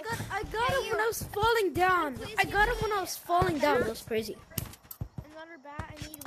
I got, I got it when I was falling down. I got it when I was falling down. It was crazy. Another bat. I need